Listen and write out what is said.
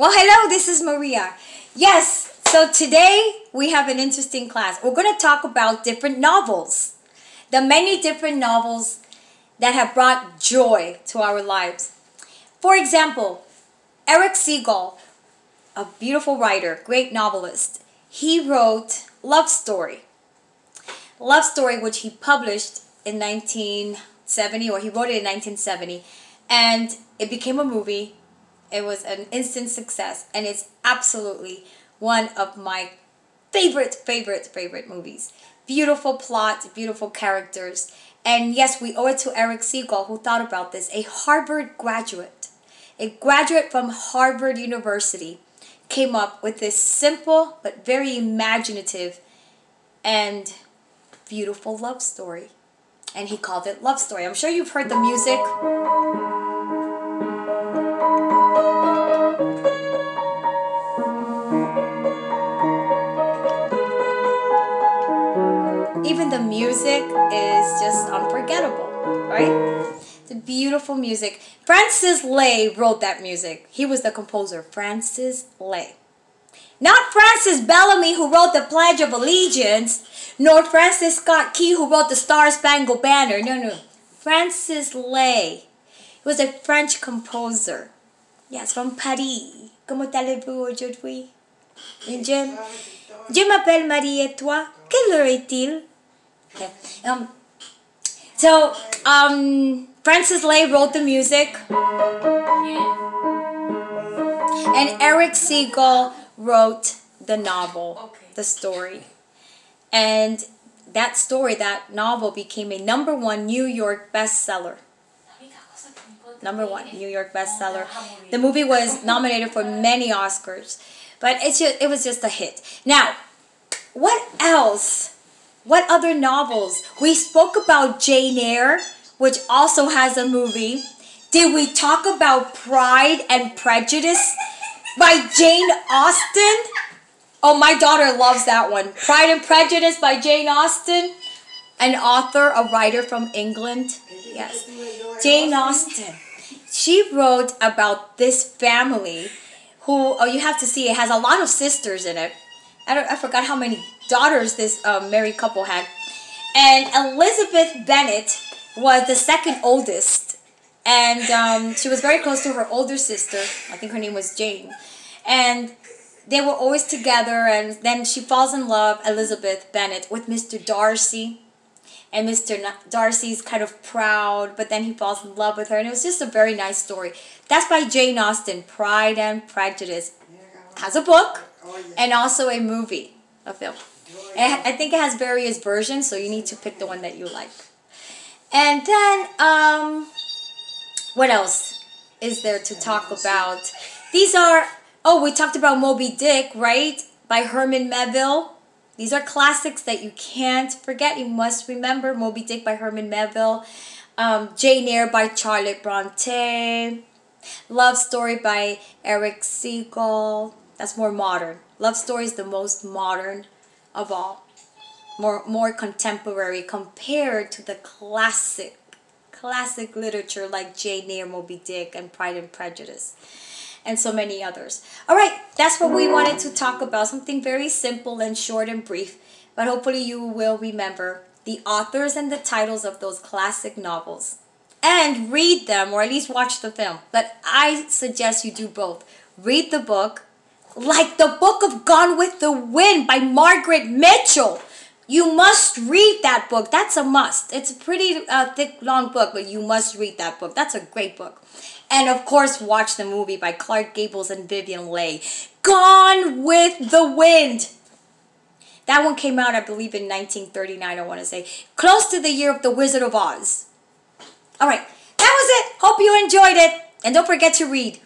Well, hello, this is Maria. Yes, so today we have an interesting class. We're going to talk about different novels, the many different novels that have brought joy to our lives. For example, Erich Segal, a beautiful writer, great novelist, he wrote Love Story. Love Story, which he published in 1970, or he wrote it in 1970, and it became a movie it was an instant success, and it's absolutely one of my favorite, favorite, favorite movies. Beautiful plot, beautiful characters. And yes, we owe it to Erich Segal, who thought about this, a Harvard graduate, a graduate from Harvard University, came up with this simple but very imaginative and beautiful love story. And he called it Love Story. I'm sure you've heard the music. Even the music is just unforgettable, right? It's beautiful music. Francis Lai wrote that music. He was the composer, Francis Lai. Not Francis Bellamy, who wrote the Pledge of Allegiance, nor Francis Scott Key, who wrote the Star Spangled Banner. No, no. Francis Lai. He was a French composer. Yes, from Paris. Comment allez-vous aujourd'hui? Je m'appelle Marie et toi? Quelle heure est-il? Okay. Um, so, um, Francis Lai wrote the music. Yeah. And Erich Segal wrote the novel, okay. the story. And that story, that novel became a number one New York bestseller. Number one New York bestseller. The movie was nominated for many Oscars, but it's just, it was just a hit. Now, what else? What other novels? We spoke about Jane Eyre, which also has a movie. Did we talk about Pride and Prejudice by Jane Austen? Oh, my daughter loves that one. Pride and Prejudice by Jane Austen, an author, a writer from England. Yes, Jane Austen. She wrote about this family who, oh, you have to see, it has a lot of sisters in it. I, don't, I forgot how many daughters this uh, married couple had. And Elizabeth Bennet was the second oldest. And um, she was very close to her older sister. I think her name was Jane. And they were always together. And then she falls in love, Elizabeth Bennet, with Mr. Darcy. And Mr. Darcy's kind of proud, but then he falls in love with her. And it was just a very nice story. That's by Jane Austen, Pride and Prejudice. Has a book and also a movie, a film. I think it has various versions, so you need to pick the one that you like. And then, um, what else is there to talk about? These are, oh, we talked about Moby Dick, right? By Herman Melville. These are classics that you can't forget. You must remember Moby Dick by Herman Melville. Um, Jane Eyre by Charlotte Bronte. Love Story by Erich Segal. That's more modern. Love Story is the most modern of all. More, more contemporary compared to the classic, classic literature like Jane Eyre, Moby Dick, and Pride and Prejudice, and so many others. All right, that's what we wanted to talk about. Something very simple and short and brief, but hopefully you will remember the authors and the titles of those classic novels and read them or at least watch the film. But I suggest you do both. Read the book like the book of Gone with the Wind by Margaret Mitchell. You must read that book. That's a must. It's a pretty uh, thick, long book, but you must read that book. That's a great book. And of course, watch the movie by Clark Gables and Vivien Leigh. Gone with the Wind. That one came out, I believe, in 1939, I want to say. Close to the year of The Wizard of Oz. All right, that was it. Hope you enjoyed it. And don't forget to read.